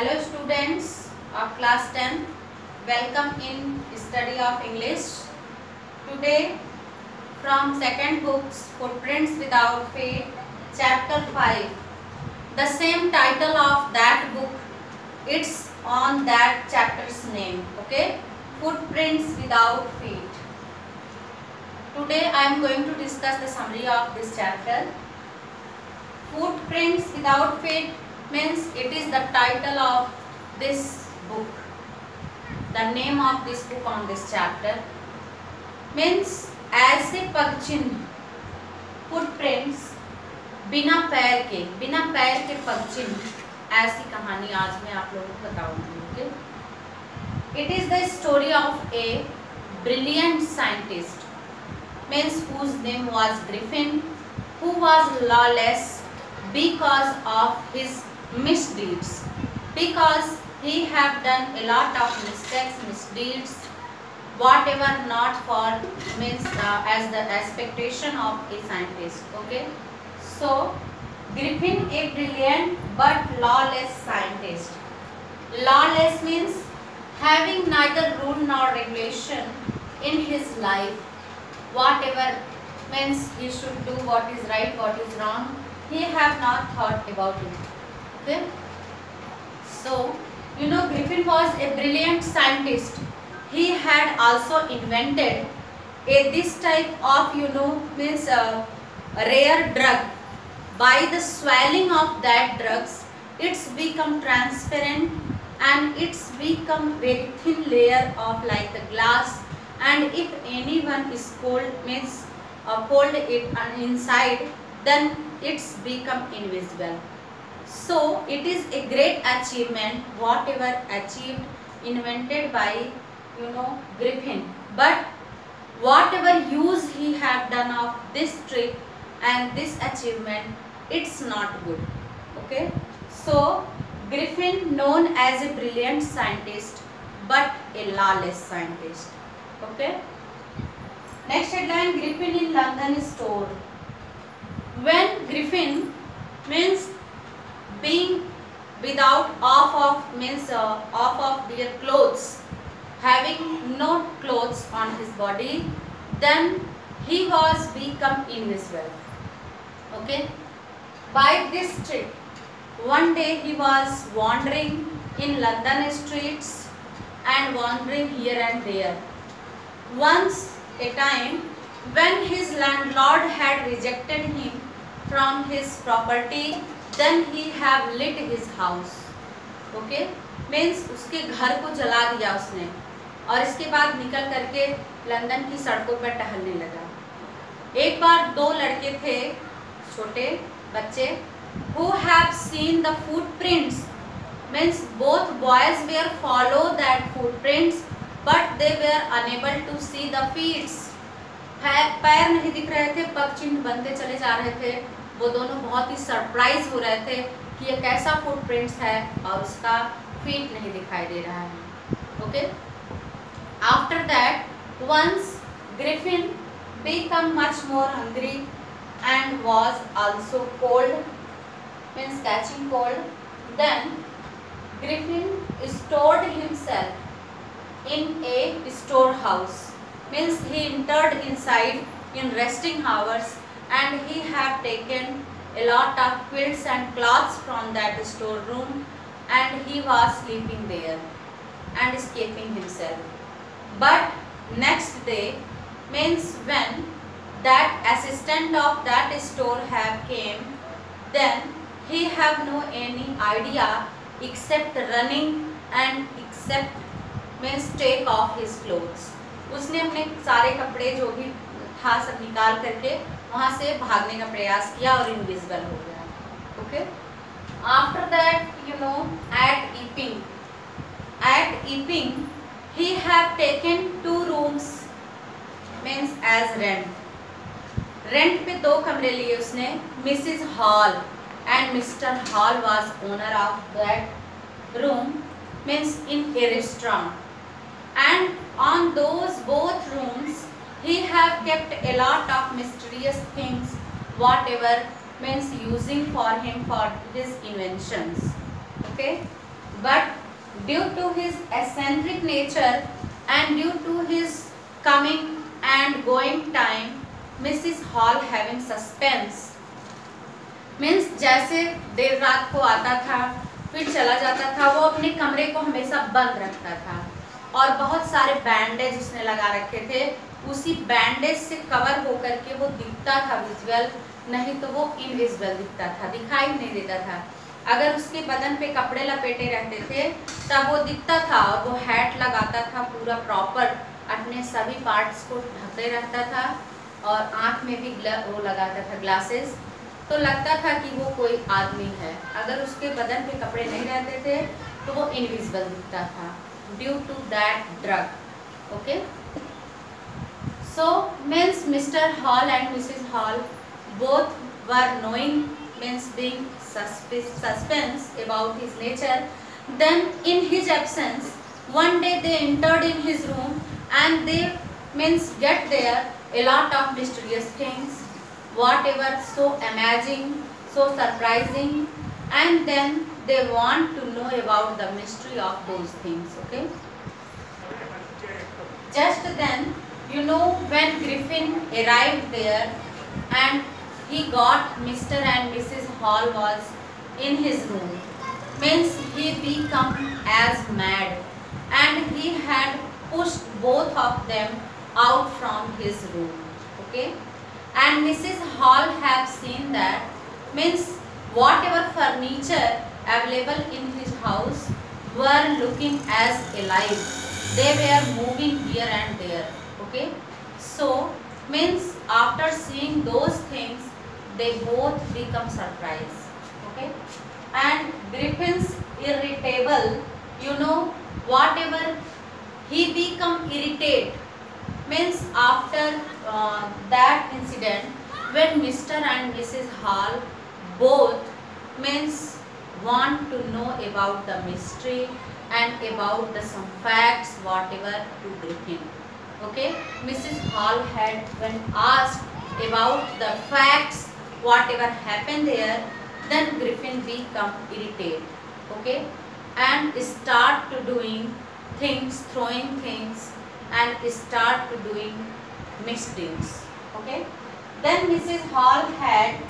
Hello students of class 10. Welcome in study of English. Today from second books Footprints Without Feet chapter 5. The same title of that book it's on that chapter's name. Okay? Footprints Without Feet. Today I am going to discuss the summary of this chapter. Footprints Without Feet means it is the title of this book. The name of this book on this chapter means ऐसे पग चिन्ह footprints बिना पैर के बिना पैर के पग ऐसी कहानी आज मैं आप लोगों को बताऊँगी okay it is the story of a brilliant scientist means whose name was Griffin, who was lawless because of his misdeeds. Because he have done a lot of mistakes, misdeeds, whatever not for means uh, as the expectation of a scientist. Okay, so Griffin a brilliant but lawless scientist. Lawless means having neither rule nor regulation in his life whatever means he should do what is right what is wrong he have not thought about it so you know griffin was a brilliant scientist. He had also invented a this type of you know means uh, rare drug. By the swelling of that drugs it's become transparent and it's become very thin layer of like the glass. And if anyone is cold means uh, pulled it inside then it's become invisible so it is a great achievement whatever achieved invented by you know griffin. But whatever use he have done of this trick and this achievement it's not good. Okay? So griffin known as a brilliant scientist but a lawless scientist. Okay? Next headline griffin in london store. When griffin means being without off of means uh, off of their clothes having no clothes on his body then he was become invisible. Okay? By this trick one day he was wandering in london streets and wandering here and there. Once a time when his landlord had rejected him from his property then he have lit his house okay means उसके घर को जला दिया उसने। और इसके बाद निकल करके लंदन की सड़कों पर टहलने लगा। एक बार दो लड़के थे, छोटे बच्चे who have seen the foot prints means both boys were follow that foot prints but they were unable to see the feets पैर नहीं दिख रहे थे पग चिन्ह बनते चले जा रहे थे। वो दोनों बहुत ही सरप्राइज़ हो रहे थे कि ये कैसा फुटप्रिंट्स है और उसका फीट नहीं दिखाई दे रहा है। Okay after that once Griffin become much more hungry and was also cold means catching cold then Griffin stored himself in a store house means he entered inside in resting hours and he have taken a lot of quilts and cloths from that storeroom and he was sleeping there and escaping himself but next day means when that assistant of that store have came then he have no any idea except running and except means take off his clothes उसने अपने सारे कपड़े जो भी था सब निकाल करके वहाँ से भागने का प्रयास किया और इनविजिबल हो गया। Okay after that you know at Iping at Iping he have taken two rooms means as rent rent पे दो कमरे लिए उसने Mrs Hall and Mr Hall was owner of that room means in a restaurant and on those both rooms he have kept a lot of mysterious things whatever means using for him for his inventions okay but due to his eccentric nature and due to his coming and going time Mrs. Hall having suspense means जैसे देर रात को आता था फिर चला जाता था वो अपने कमरे को हमेशा बंद रखता था और बहुत सारे बैंडेज उसने लगा रखे थे उसी बैंडेज से कवर होकर के वो दिखता था विजुअल नहीं तो वो इनविजिबल दिखता था, दिखाई नहीं देता था। अगर उसके बदन पे कपड़े लपेटे रहते थे, तब वो दिखता था और वो हैट लगाता था पूरा प्रॉपर अपने सभी पार्ट्स को ढके रहता था और आँख में भी वो लगाता था ग्लासेस तो लगता था कि वो कोई आदमी है। अगर उसके बदन पे कपड़े नहीं रहते थे तो वो इनविजिबल दिखता था। Due to that drug okay So means Mr. Hall and Mrs. Hall both were knowing means being suspense about his nature. Then in his absence, one day they entered in his room and they means get there a lot of mysterious things, whatever so amazing, so surprising and then they want to know about the mystery of those things, okay? Just then you know when Griffin arrived there and he got Mr. and Mrs. Hall was in his room, means he become as mad and he had pushed both of them out from his room, okay and Mrs. Hall have seen that means whatever furniture available in his house were looking as alive. They were moving here and there. Okay. So means after seeing those things they both become surprised. Okay. And Griffin's irritable you know whatever he become irritated means after uh, that incident when Mr. and Mrs. Hall both means want to know about the mystery and about the some facts whatever to Griffin. Okay, Mrs. Hall had when asked about the facts whatever happened there then Griffin become irritated. Okay, and start to doing things, throwing things and start to doing misdeeds. Okay. Then Mrs. Hall had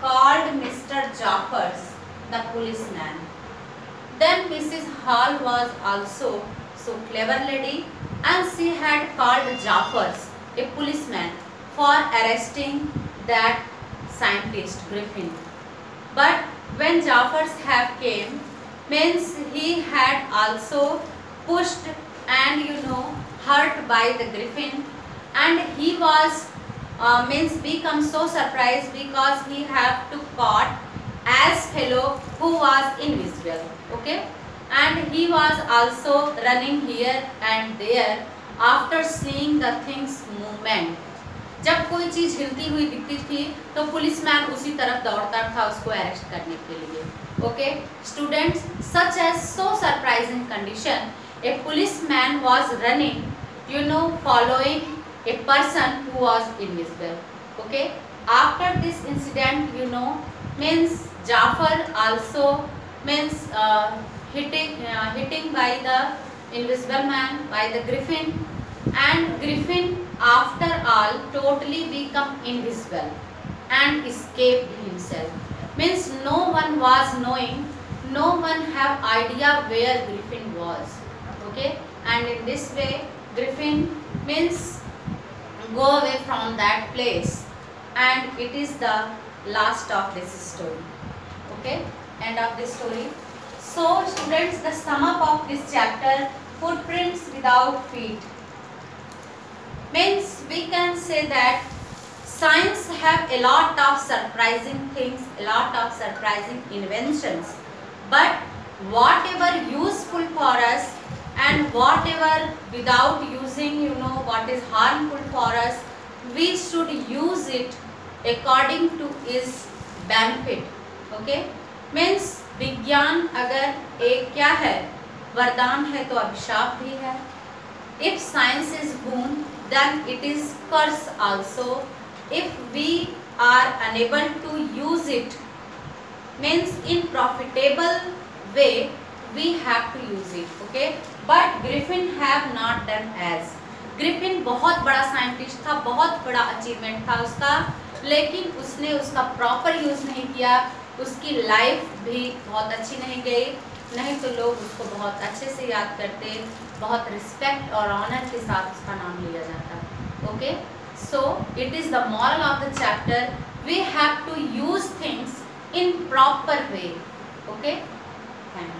called Mr. Jaffers, the policeman. Then Mrs. Hall was also so clever lady and she had called Jaffers, a policeman, for arresting that scientist Griffin. But when Jaffers have came, means he had also pushed and you know hurt by the griffin and he was uh, means become so surprised because he have to caught as fellow who was invisible okay and he was also running here and there after seeing the things movement जब कोई चीज़ हिलती हुई दिखती थी तो policeman उसी तरफ दौड़ता था उसको अरेस्ट करने के लिए okay students such as so surprising condition a policeman was running you know following a person who was invisible okay after this incident you know means Jafar also means uh, hitting uh, hitting by the invisible man by the griffin. And griffin after all totally become invisible and escaped himself. Means no one was knowing no one have idea where griffin was. Okay? And in this way griffin means go away from that place. And it is the last of this story. Okay? End of this story so students the sum up of this chapter footprints without feet. Means we can say that science have a lot of surprising things a lot of surprising inventions. But whatever useful for us and whatever without using you know what is harmful for us we should use it according to its benefit. Okay? Means विज्ञान अगर एक क्या है? वरदान है तो अभिशाप भी है। If science is boon then it is curse also if we are unable to use it means in profitable way we have to use it okay but Griffin have not done as Griffin बहुत बड़ा scientist था, बहुत बड़ा achievement था उसका। लेकिन उसने उसका प्रॉपर यूज़ नहीं किया, उसकी लाइफ भी बहुत अच्छी नहीं गई। नहीं तो लोग उसको बहुत अच्छे से याद करते, बहुत रिस्पेक्ट और ऑनर के साथ उसका नाम लिया जाता। Okay so it is the moral of the chapter we have to use things in proper way. Okay? Thanks